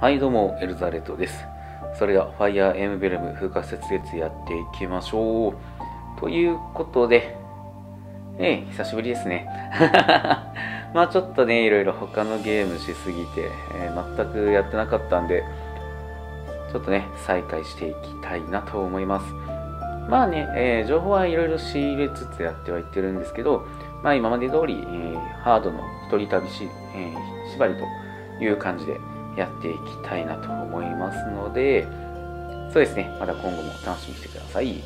はいどうもエルザレットです。それではファイアーエムブレム風化雪月やっていきましょう。ということでええ久しぶりですね。まあちょっとねいろいろ他のゲームしすぎて、えー、全くやってなかったんでちょっとね再開していきたいなと思います。まあね、えー、情報はいろいろ仕入れつつやってはいってるんですけどまあ今まで通り、えー、ハードの一人旅し、え、縛りという感じでやっていきたいなと思いますので、そうですね、また今後も楽しみにしてください。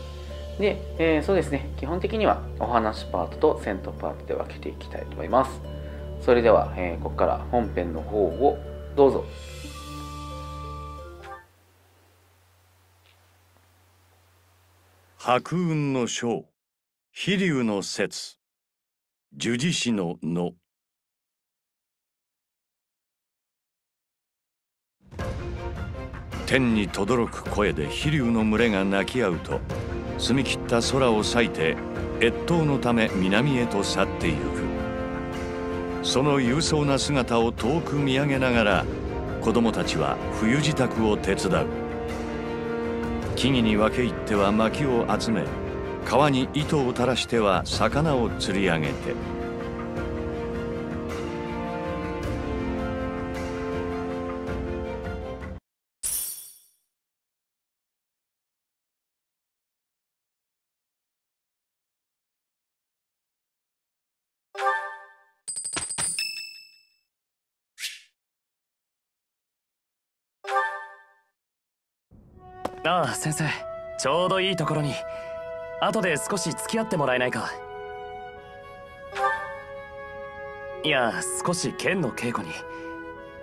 で、えー、そうですね、基本的にはお話パートと戦闘パートで分けていきたいと思います。それでは、えー、ここから本編の方をどうぞ。白雲の章、飛龍の説、樹寺師のの。天に轟く声で飛竜の群れが鳴き合うと澄み切った空を裂いて越冬のため南へと去ってゆく。その勇壮な姿を遠く見上げながら子供たちは冬支度を手伝う。木々に分け入っては薪を集め川に糸を垂らしては魚を釣り上げて。ああ先生。ちょうどいいところに。後で少し付き合ってもらえないか。いや少し剣の稽古に。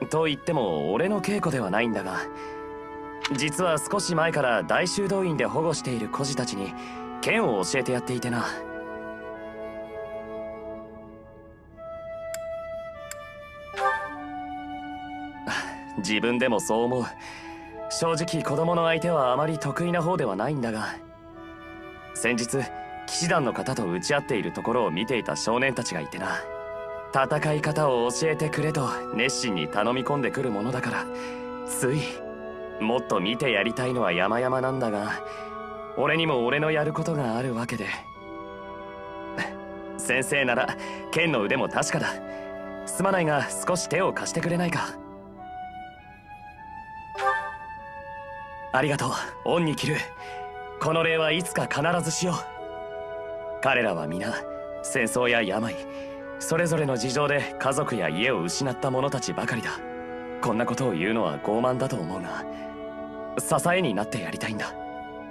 と言っても俺の稽古ではないんだが。実は少し前から大修道院で保護している孤児たちに剣を教えてやっていてな。自分でもそう思う。正直子供の相手はあまり得意な方ではないんだが先日騎士団の方と打ち合っているところを見ていた少年たちがいてな。戦い方を教えてくれと熱心に頼み込んでくるものだから。ついもっと見てやりたいのは山々なんだが俺にも俺のやることがあるわけで。先生なら剣の腕も確かだ。すまないが少し手を貸してくれないか。ありがとう。恩に着る。この礼はいつか必ずしよう。彼らは皆戦争や病それぞれの事情で家族や家を失った者たちばかりだ。こんなことを言うのは傲慢だと思うが支えになってやりたいんだ。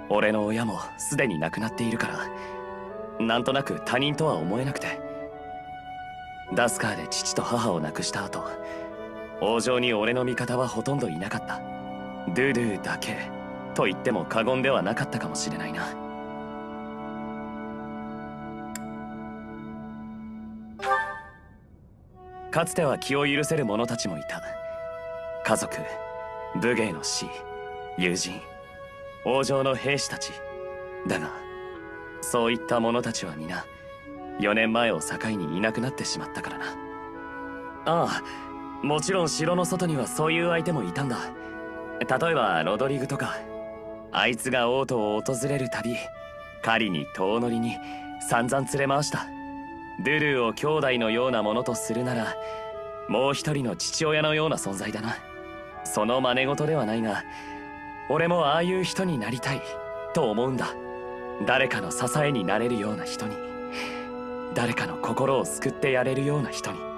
俺の親もすでに亡くなっているからなんとなく他人とは思えなくて。ダスカーで父と母を亡くした後王城に俺の味方はほとんどいなかった。ドゥドゥだけと言っても過言ではなかったかもしれないな。かつては気を許せる者たちもいた。家族武芸の死友人王城の兵士たち。だがそういった者たちは皆4年前を境にいなくなってしまったからな。ああもちろん城の外にはそういう相手もいたんだ。例えばロドリグとかあいつが王都を訪れるたび狩りに遠乗りに散々連れ回した。ドゥルーを兄弟のようなものとするならもう一人の父親のような存在だな。その真似事ではないが俺もああいう人になりたいと思うんだ。誰かの支えになれるような人に。誰かの心を救ってやれるような人に。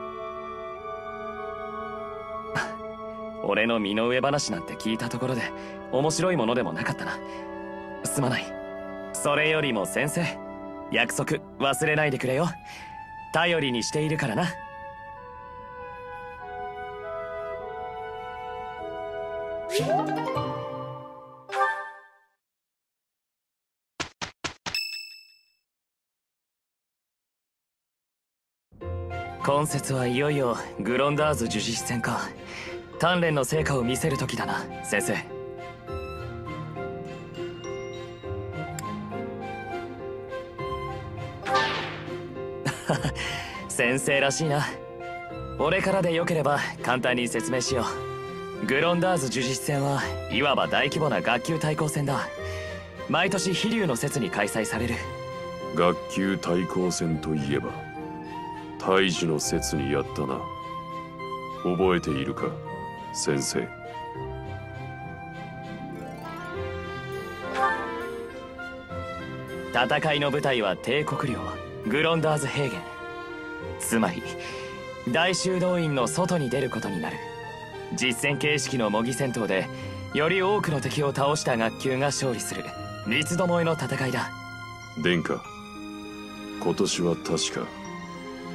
俺の身の上話なんて聞いたところで面白いものでもなかったな。すまない。それよりも先生約束忘れないでくれよ。頼りにしているからな。今節はいよいよグロンダーズ樹実戦か。鍛錬の成果を見せる時だな先生。先生らしいな。俺からでよければ簡単に説明しよう。グロンダーズ呪術戦はいわば大規模な学級対抗戦だ。毎年飛龍の節に開催される。学級対抗戦といえば大樹の説にやったな。覚えているか？先生。戦いの舞台は帝国領グロンダーズ平原。つまり大修道院の外に出ることになる。実戦形式の模擬戦闘でより多くの敵を倒した学級が勝利する。三つどもえの戦いだ。殿下今年は確か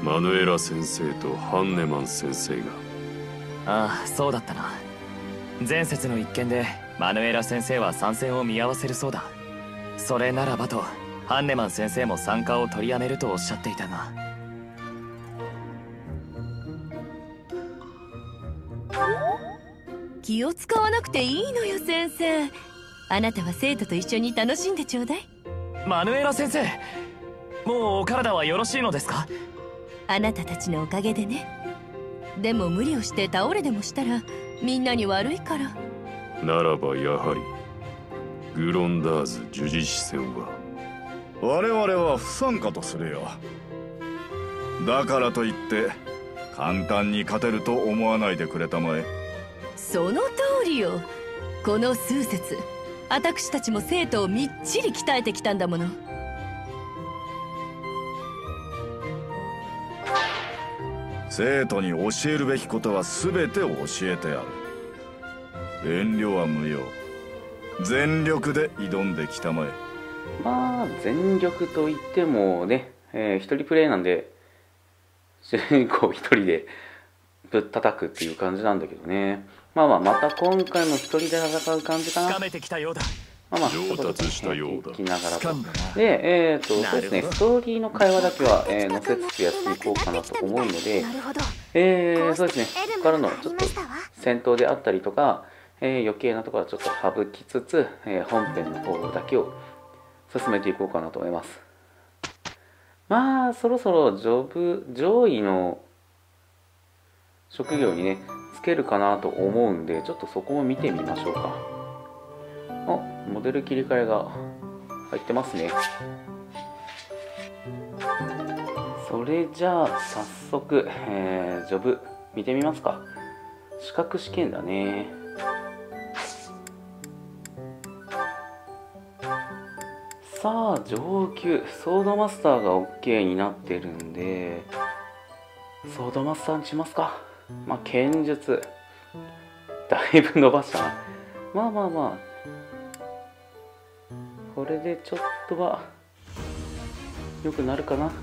マヌエラ先生とハンネマン先生がああそうだったな。前節の一件でマヌエラ先生は参戦を見合わせるそうだ。それならばとハンネマン先生も参加を取りやめるとおっしゃっていたが気を使わなくていいのよ先生。あなたは生徒と一緒に楽しんでちょうだい。マヌエラ先生もうお体はよろしいのですか？あなたたちのおかげでねでも無理をして倒れでもしたらみんなに悪いから。ならばやはりグロンダーズ呪術師戦は。我々は不参加とするよ。だからといって簡単に勝てると思わないでくれたまえ。その通りよ。この数節私たちも生徒をみっちり鍛えてきたんだもの生徒に教えるべきことは全て教えてやる。遠慮は無用。全力で挑んできたまえ。まあ全力といってもね、えー、一人プレイなんで主人公一人でぶったたくっていう感じなんだけどね。まあまあまた今回も一人で戦う感じかな。深めてきたようだまあまあ上達したようだ。聞きながらと。でえっ、ー、とそうですねストーリーの会話だけは、えー、載せつつやっていこうかなと思うのでなるほど。えー、そうですねここからのちょっと戦闘であったりとか、えー余計なところはちょっと省きつつ、えー本編の方だけを進めていこうかなと思います。まあそろそろジョブ上位の職業にねつけるかなと思うんでちょっとそこも見てみましょうか。あモデル切り替えが入ってますね。それじゃあ早速、えージョブ見てみますか。資格試験だね。さあ上級ソードマスターが OK になってるんでソードマスターにしますか。まあ剣術。だいぶ伸ばしたな。まあまあまあこれでちょっとは良くなるかな。さ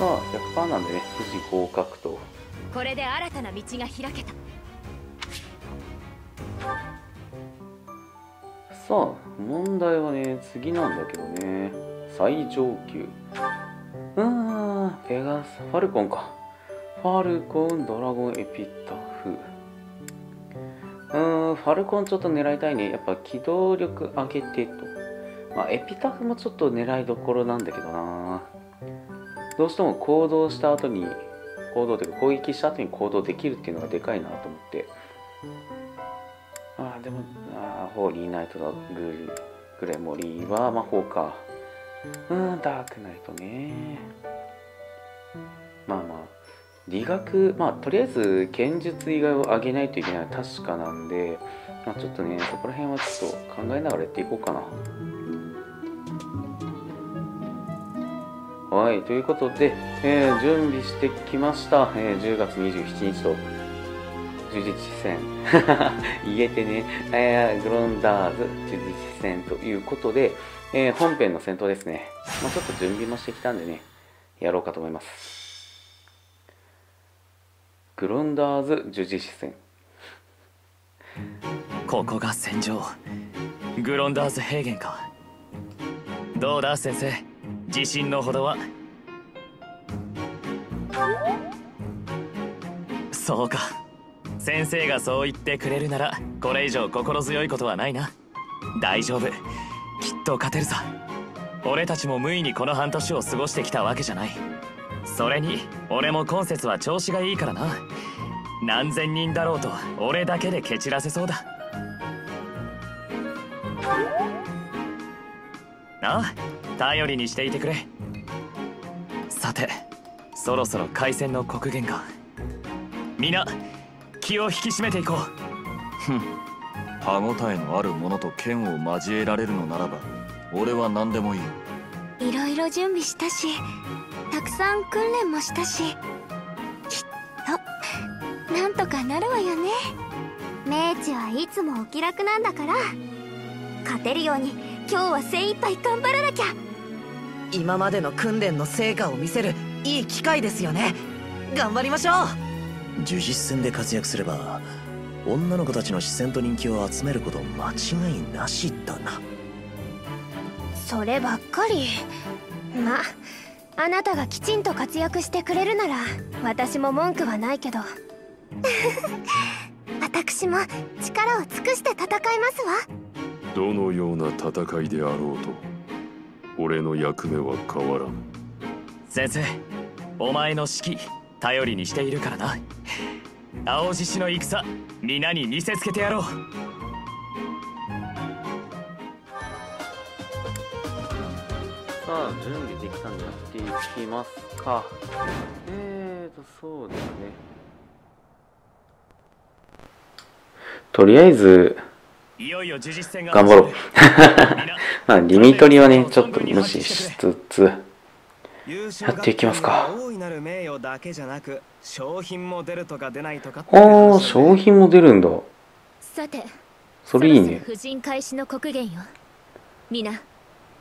あ100%なんでね無事合格と。これで新たな道が開けた。さあ問題はね次なんだけどね。最上級。うーんペガスファルコンかファルコンドラゴンエピタフ。うーんファルコンちょっと狙いたいね。やっぱ機動力上げてと。まあエピタフもちょっと狙いどころなんだけどな。どうしても行動した後に行動というか攻撃した後に行動できるっていうのがでかいなと思って。ああでもあーホーリーナイトだグルグレモリーは魔法か。うーんダークナイトね。まあまあ。理学まあとりあえず剣術以外を上げないといけないのは確かなんで、まあ、ちょっとねそこら辺はちょっと考えながらやっていこうかなはい、ということで、えー準備してきました。えー10月27日と、呪術戦。言えてね、えーグロンダーズ呪術戦ということで、えー本編の戦闘ですね。まあ、ちょっと準備もしてきたんでね、やろうかと思います。グロンダーズ呪術師戦。ここが戦場。グロンダーズ平原か。どうだ先生？自信のほどは？そうか。先生がそう言ってくれるならこれ以上心強いことはないな。大丈夫。きっと勝てるさ。俺たちも無意にこの半年を過ごしてきたわけじゃない。それに俺も今節は調子がいいからな。何千人だろうと俺だけで蹴散らせそうだ。ああ頼りにしていてくれ。さてそろそろ海戦の刻限が皆気を引き締めていこう。歯ごたえのあるものと剣を交えられるのならば俺は何でもいい。いろいろ準備したしたくさん訓練もしたしなんとかなるわよね。明治はいつもお気楽なんだから。勝てるように今日は精一杯頑張らなきゃ。今までの訓練の成果を見せるいい機会ですよね。頑張りましょう。呪術戦で活躍すれば女の子たちの視線と人気を集めること間違いなしだな。そればっかり。まあなたがきちんと活躍してくれるなら私も文句はないけど私も力を尽くして戦いますわ。どのような戦いであろうと俺の役目は変わらん。先生お前の指揮頼りにしているからな。青獅子の戦皆に見せつけてやろう。さあ準備できたんでやっていきますか。えーとそうですねとりあえず頑張ろう。まあリミトリはねちょっと無視しつつやっていきますか。大いなる名誉だけじゃなく商品も出るとか出ないとかああ商品も出るんだ。さてそれいいね。婦人開始の刻限よ。みな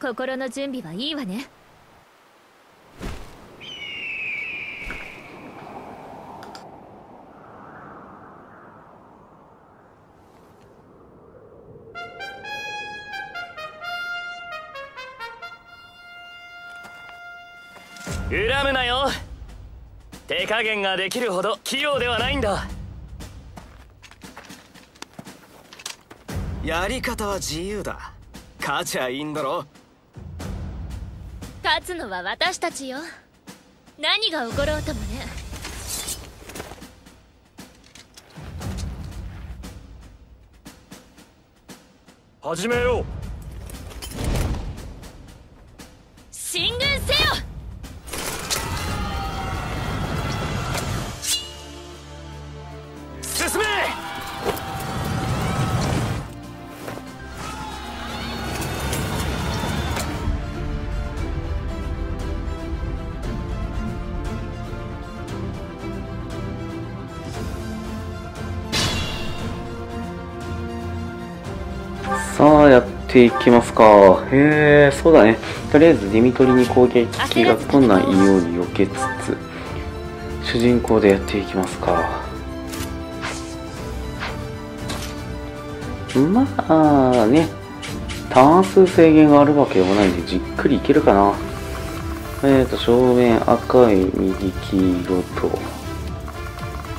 心の準備はいいわね恨むなよ。手加減ができるほど器用ではないんだ。やり方は自由だ。勝ちゃいいんだろ。勝つのは私たちよ。何が起ころうともね。始めよう。進軍っていきますか。へえそうだね。とりあえずディミトリに攻撃が来ないように避けつつ主人公でやっていきますか。まあねターン数制限があるわけでもないんでじっくりいけるかな。えーと正面赤い右黄色と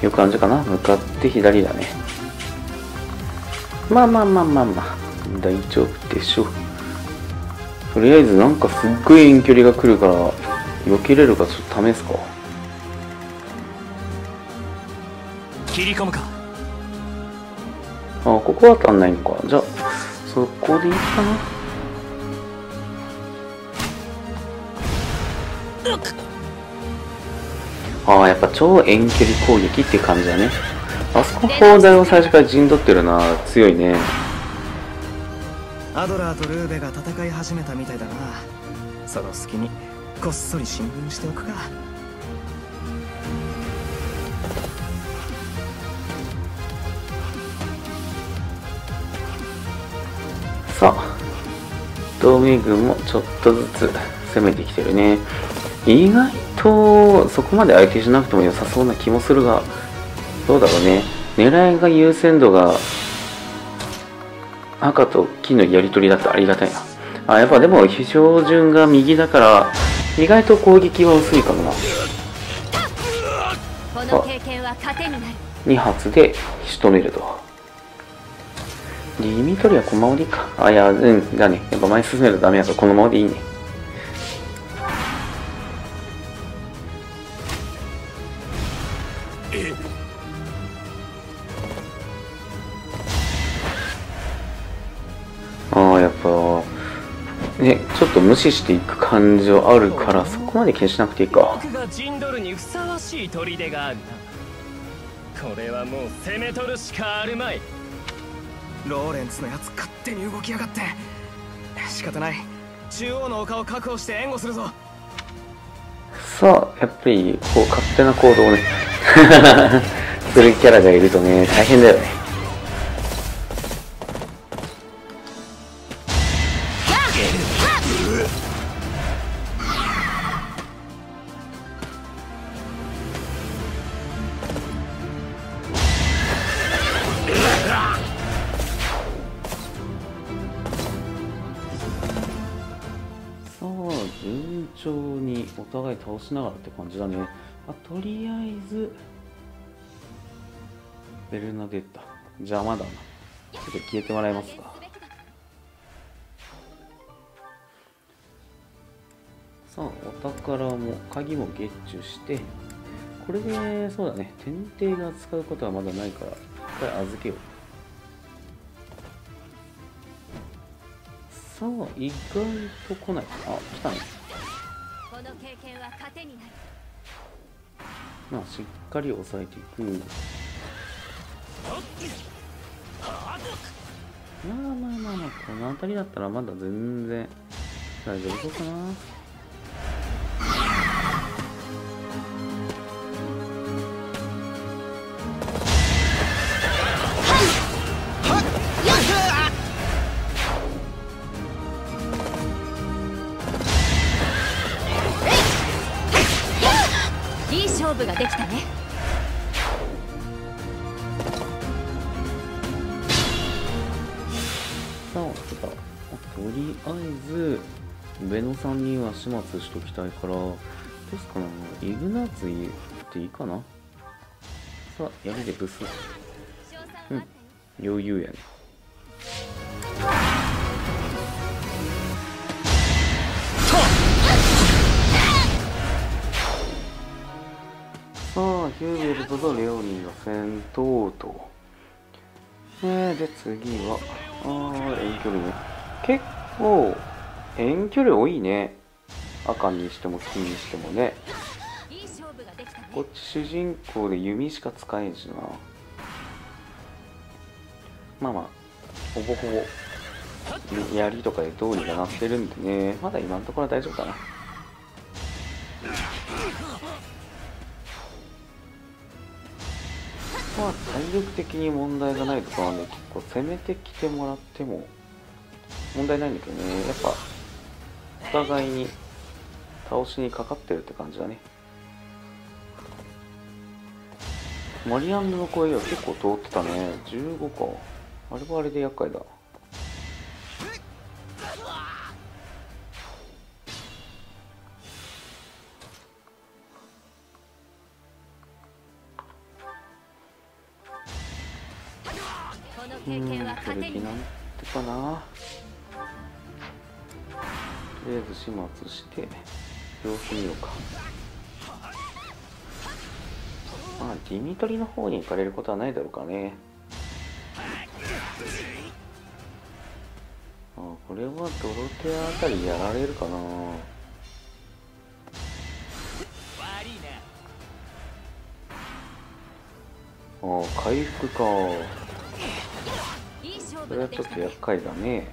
よく感じかな。向かって左だね。まあまあまあまあまあ大丈夫でしょ。うとりあえずなんかすっごい遠距離が来るから避けれるかちょっと試すか。切り込むか。あここは足んないのか。じゃあそこでいいかな。ああやっぱ超遠距離攻撃って感じだね。あそこ砲台を最初から陣取ってるな強いねアドラーとルーベが戦い始めたみたいだな。その隙にこっそり進軍しておくか。さあ同盟軍もちょっとずつ攻めてきてるね。意外とそこまで相手しなくても良さそうな気もするがどうだろうね。狙いが優先度が赤と金のやり取りだとありがたいな。あやっぱでも標準が右だから意外と攻撃は薄いかもな。この経験は糧になる。2発で仕留めると。リミトリはこのままでいいか。あいやうんだね。やっぱ前進めるとダメだからこのままでいいねちょっと無視していく感情あるからそこまで気にしなくていいか。僕が陣取るにふさわしい砦があるなこれはもう攻め取るしかあるまい。ローレンツのやつ勝手に動きやがって。仕方ない。中央の丘を確保して援護するぞ。さあやっぱりこう勝手な行動をね。するキャラがいるとね大変だよね順調にお互い倒しながらって感じだね。まあとりあえずベルナデッタ。邪魔だな。ちょっと消えてもらえますか。さあお宝も鍵もゲッチュして。これでそうだね。天帝が使うことはまだないからこれ預けよう。さあ意外と来ない。あ来たねこの経験は糧になるまあしっかり抑えていく。まあまあまあまあこの辺りだったらまだ全然大丈夫かな。勝負ができたね。さあちょっととりあえず上野さんには始末しときたいからどうすかなイグナーツ言っていいかな？さあ槍でブス。うん。余裕やね。さあヒューベルトとレオニーが戦闘と。えー、で次はあー遠距離ね。結構遠距離多いね。赤にしても金にしてもね。いい勝負ができたねこっち主人公で弓しか使えんしな。まあまあほぼほぼ槍とかでどうにかなってるんでね。まだ今のところは大丈夫かな。まあ体力的に問題がないとかなんで結構攻めてきてもらっても問題ないんだけどね。やっぱお互いに倒しにかかってるって感じだね。マリアンヌの声は結構通ってたね。15か。あれはあれで厄介だ。始末して、様子見ようか。まあ、ディミトリの方に行かれることはないだろうかね。あこれはドロテアあたりやられるかな。あ回復か。それはちょっと厄介だね。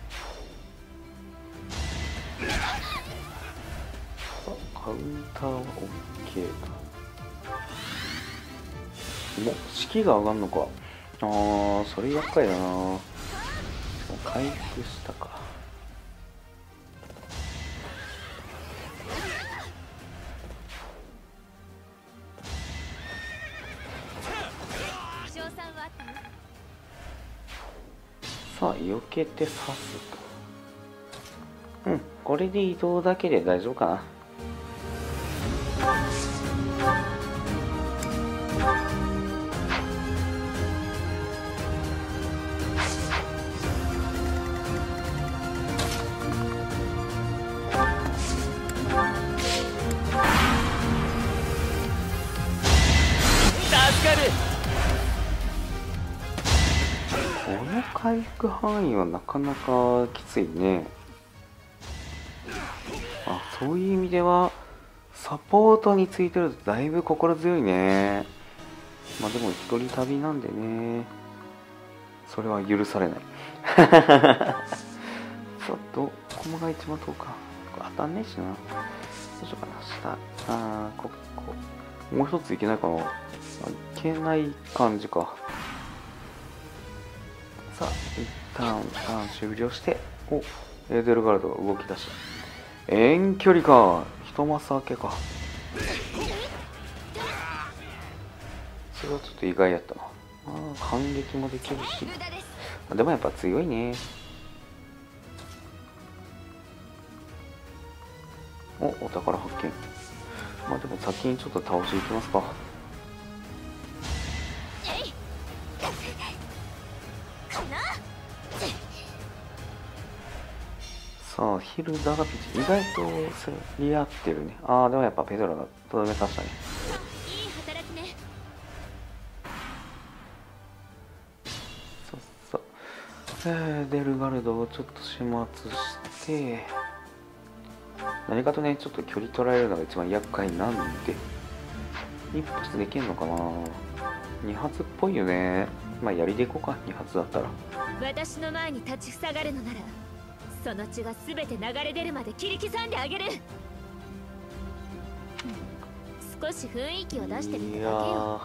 ターは OK か。もう士気が上がるのか。あー、それ厄介だな。もう回復したか。さあ、避けて刺すと。うん、これで移動だけで大丈夫かな。回復範囲はなかなかきついね。あそういう意味ではサポートについてるとだいぶ心強いね。まあでも一人旅なんでね。それは許されない。ちょっとここが一番遠か。当たんねえしな。どうしようかな。下。あここ。もう一ついけないかな。いけない感じか。さあ一旦ターン終了しておエーデルガルドが動き出した遠距離か。一マス明けか。それはちょっと意外やったな。あー反撃もできるし。でもやっぱ強いね。おお宝発見。まあでも先にちょっと倒していきますか。ヒルダがピチ意外と競り合ってるね。ああでもやっぱペドラがとどめさせたね。そうそう。えー、デルガルドをちょっと始末して何かとねちょっと距離取られるのが一番厄介なんで一発できんのかな。2発っぽいよね。まあやりでいこうか。2発だったら。私の前に立ちふさがるのならその血が全て流れ出るまで切り刻んであげる。少し雰囲気を出してみいただけよ。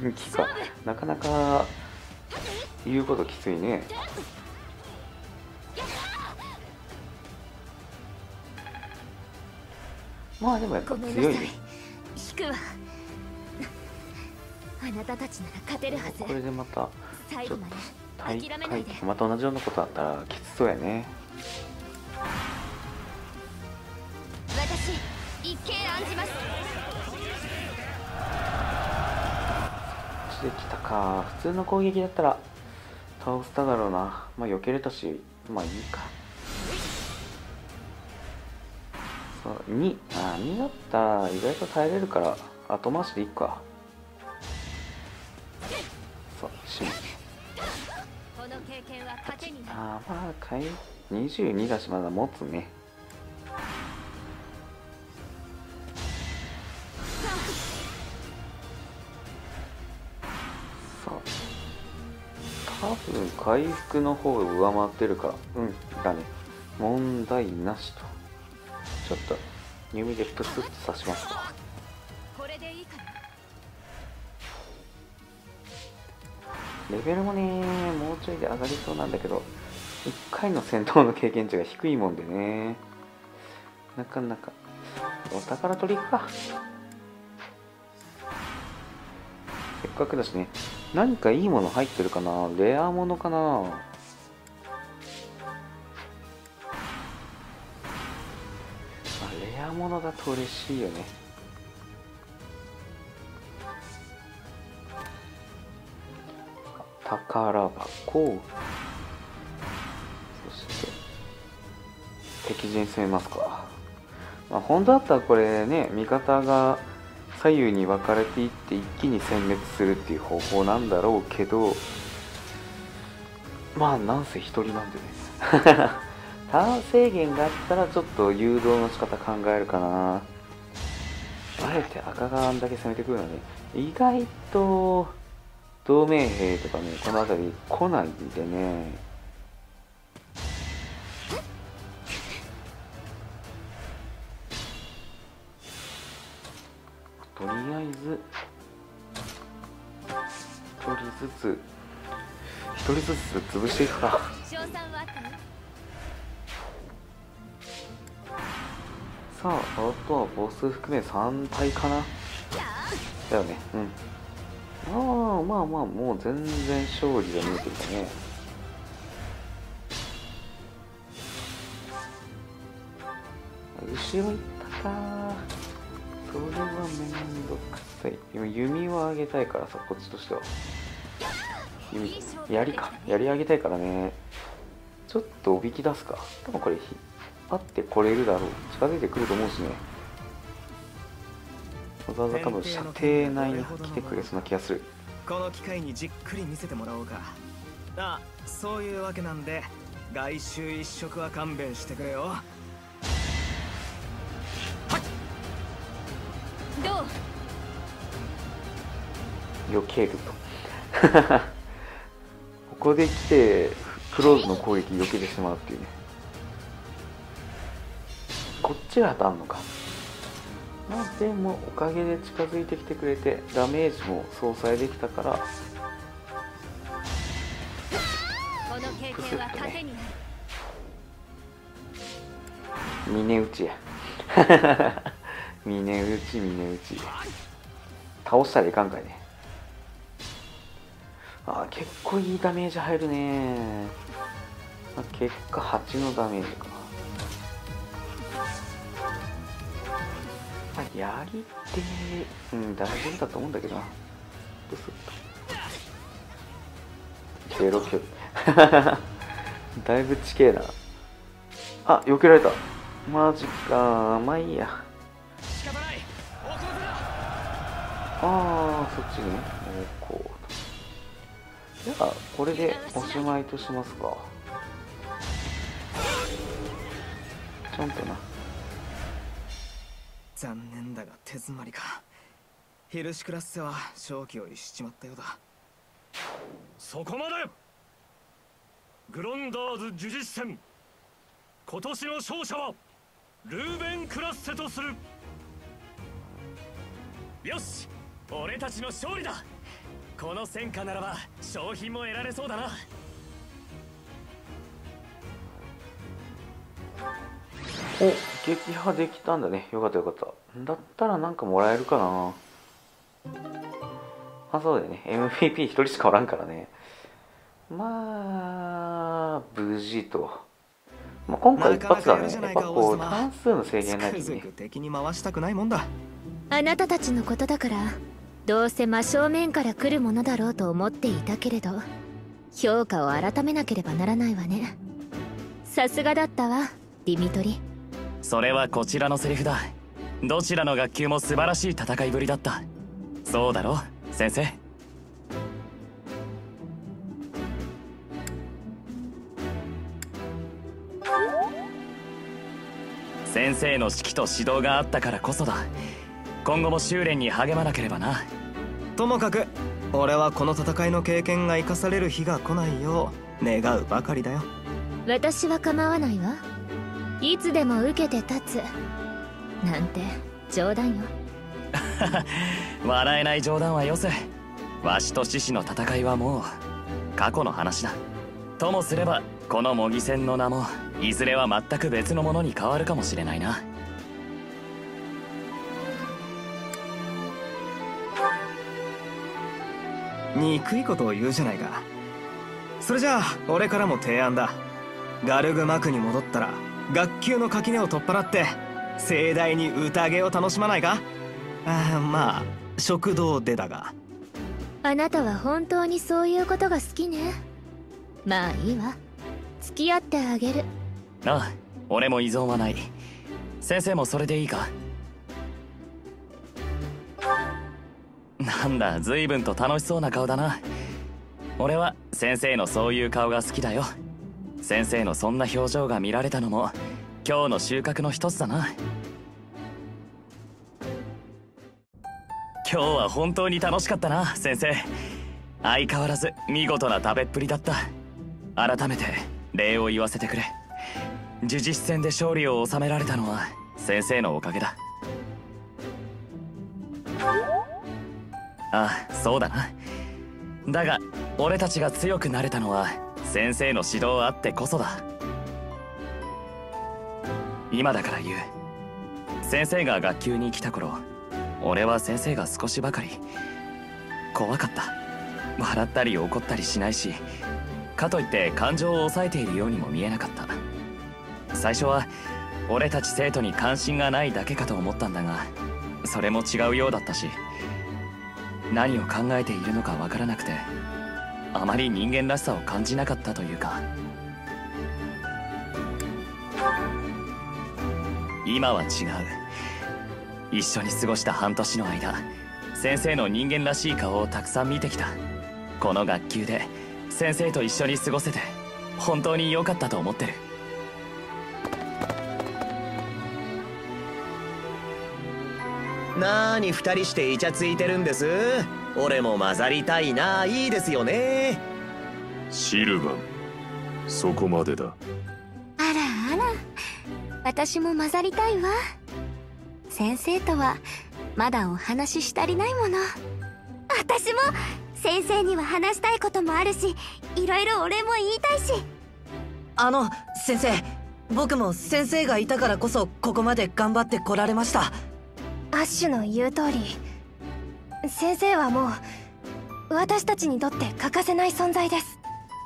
雰囲気か。なかなか言うこときついね。まあでもやっぱ強いね。引くわ。あなたたちなら勝てるはず。これでまた最後まで大会また同じようなことあったらきつそうやね。私一見案じます。こっちできたか。普通の攻撃だったら倒しただろうな。まあ避けれたしまあいいか。そう2あ2だったら意外と耐えれるから後回しでいいか。そうしまあーまあかい22だしまだ持つね。さあ多分回復の方が上回ってるから。うんだね。問題なしと。ちょっと弓でプスッと刺しますか。レベルもねもうちょいで上がりそうなんだけど。1回の戦闘の経験値が低いもんでね。なかなか。お宝取りか。せっかくだしね。何かいいもの入ってるかな。レアものかな。レアものだと嬉しいよね。宝箱。敵陣攻めますか、まあ、本当だったらこれね味方が左右に分かれていって一気に殲滅するっていう方法なんだろうけどまあなんせ一人なんでね。ターン制限があったらちょっと誘導の仕方考えるかな。あえて赤があんだけ攻めてくるのね。意外と同盟兵とかねこの辺り来ないんでね。りあえず一人ずつ。一人ずつ潰していくか。さああとはボス含め3体かな。だよね。うん。ああまあまあもう全然勝利が見えてきたね。後ろ行った。かそれはめんどくさい。今弓を上げたいからさこっちとしては。弓槍か。槍上げたいからね。ちょっとおびき出すか。多分これ引っ張ってこれるだろう。近づいてくると思うしね。わざわざ多分射程内に来てくれそうな気がする。この機会にじっくり見せてもらおうか。あそういうわけなんで外周一色は勘弁してくれよ。どう？避けると。ここで来てクローズの攻撃避けてしまうっていうね。こっちが当たんのか。まあでもおかげで近づいてきてくれてダメージも相殺できたから。この経験は糧になる。峰打ちや。峰打ち峰打ち。倒したらいかんかいねあー結構いいダメージ入るね。まあ結果8のダメージか。まあやりってうん大丈夫だと思うんだけどな。どうすると0キロ。だいぶ地形な。あ避けられた。マジか。まあいいや。ああそっちね。こうじゃあこれでおしまいとしますか。ちゃんとな。残念だが手詰まりか。ヒルシクラッセは勝機を逸しちまったようだ。そこまで。グロンダーズ呪術戦。今年の勝者はルーベン・クラッセとする。よし俺たちの勝利だこの戦果ならば商品も得られそうだな。お撃破できたんだね。よかったよかった。だったらなんかもらえるかな。あそうだよね。MVP 一人しかおらんからね。まあ無事と、まあ、今回一発だね。やっぱこう単数の制限ないとね。敵に回したくないもんだ。あなたたちのことだからどうせ真正面から来るものだろうと思っていたけれど評価を改めなければならないわね。さすがだったわディミトリ。それはこちらのセリフだ。どちらの学級も素晴らしい戦いぶりだった。そうだろ先生。先生の指揮と指導があったからこそだ。今後も修練に励まなければな。ともかく俺はこの戦いの経験が生かされる日が来ないよう願うばかりだよ。私は構わないわ。いつでも受けて立つ。なんて冗談よ。笑えない冗談はよせ。わしと獅子の戦いはもう過去の話だ。ともすればこの模擬戦の名もいずれは全く別のものに変わるかもしれないな憎いことを言うじゃないか。それじゃあ俺からも提案だ。ガルグマクに戻ったら学級の垣根を取っ払って盛大に宴を楽しまないか？ああまあ食堂でだが。あなたは本当にそういうことが好きね。まあいいわ。付き合ってあげる。ああ俺も依存はない。先生もそれでいいか？なんだ随分と楽しそうな顔だな。俺は先生のそういう顔が好きだよ。先生のそんな表情が見られたのも今日の収穫の一つだな。今日は本当に楽しかったな先生。相変わらず見事な食べっぷりだった。改めて礼を言わせてくれ。呪実戦で勝利を収められたのは先生のおかげだ。あそうだな。だが俺たちが強くなれたのは先生の指導あってこそだ。今だから言う。先生が学級に来た頃俺は先生が少しばかり。怖かった。笑ったり怒ったりしないしかといって感情を抑えているようにも見えなかった。最初は俺たち生徒に関心がないだけかと思ったんだがそれも違うようだったし何を考えているのかわからなくてあまり人間らしさを感じなかったというか。今は違う。一緒に過ごした半年の間先生の人間らしい顔をたくさん見てきた。この学級で先生と一緒に過ごせて本当に良かったと思ってる。なーに二人してイチャついてるんです？俺も混ざりたいな。いいですよね。シルバンそこまでだ。あらあら。私も混ざりたいわ。先生とはまだお話ししたりないもの。私も先生には話したいこともあるしいろいろ俺も言いたいし。あの先生。僕も先生がいたからこそここまで頑張ってこられましたアッシュの言う通り先生はもう私たちにとって欠かせない存在です。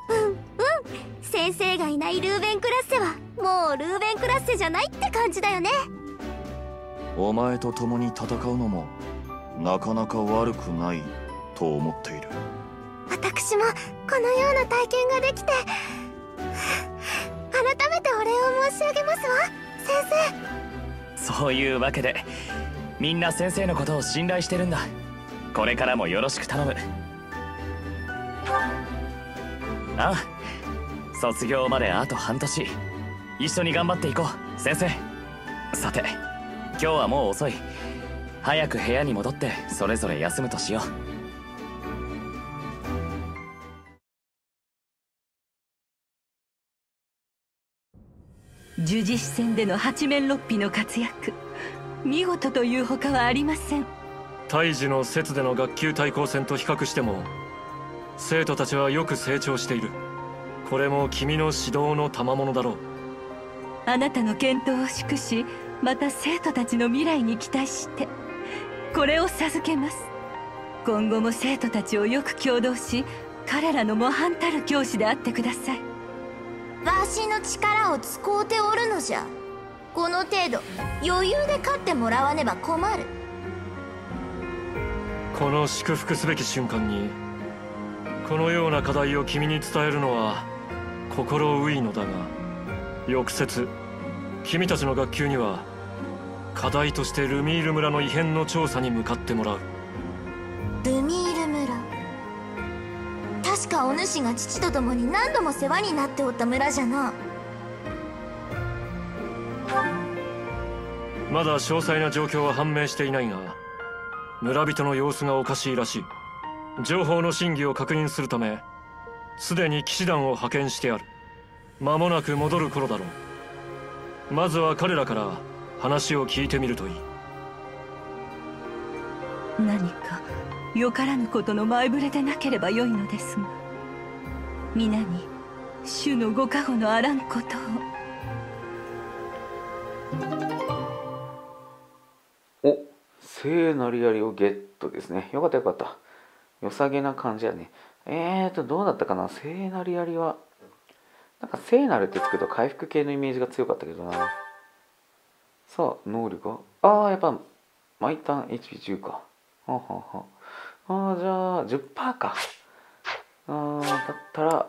うんうん。先生がいないルーベンクラッセはもうルーベンクラッセじゃないって感じだよね。お前と共に戦うのもなかなか悪くないと思っている。私もこのような体験ができて 改めてお礼を申し上げますわ先生。そういうわけでみんな先生のことを信頼してるんだ。これからもよろしく頼む。ああ卒業まであと半年。一緒に頑張っていこう先生。さて今日はもう遅い。早く部屋に戻ってそれぞれ休むとしよう。呪実戦での八面六臂の活躍。見事というほかはありません。胎児の節での学級対抗戦と比較しても生徒たちはよく成長している。これも君の指導の賜物だろう。あなたの健闘を祝しまた生徒たちの未来に期待してこれを授けます。今後も生徒たちをよく共同し彼らの模範たる教師であってください。わしの力を使うておるのじゃこの程度余裕で勝ってもらわねば困る。この祝福すべき瞬間にこのような課題を君に伝えるのは心ういのだが翌節君たちの学級には課題としてルミール村の異変の調査に向かってもらう。ルミール村。確かお主が父と共に何度も世話になっておった村じゃなまだ詳細な状況は判明していないが村人の様子がおかしいらしい。情報の真偽を確認するためすでに騎士団を派遣してある。間もなく戻る頃だろう。まずは彼らから話を聞いてみるといい。何かよからぬことの前触れでなければよいのですが皆に主のご加護のあらんことを。聖なりやりをゲットですね。よかったよかった。良さげな感じやね。えーとどうだったかな？聖なりやりはなんか聖なるってつくと回復系のイメージが強かったけどな。さあ能力は？ああやっぱ毎ターン HP10 か。はははあ。あじゃあ10%か。ああだったら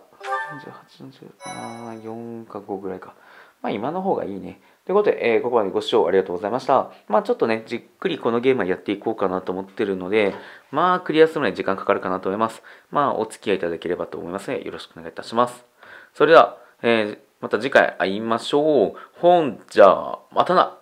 38、40あ4か5ぐらいか。まあ今の方がいいね。ということで、えー、ここまでご視聴ありがとうございました。まあちょっとね、じっくりこのゲームはやっていこうかなと思ってるので、まあクリアするのに時間かかるかなと思います。まあお付き合いいただければと思いますので、よろしくお願いいたします。それでは、えー、また次回会いましょう。ほんじゃ、またな。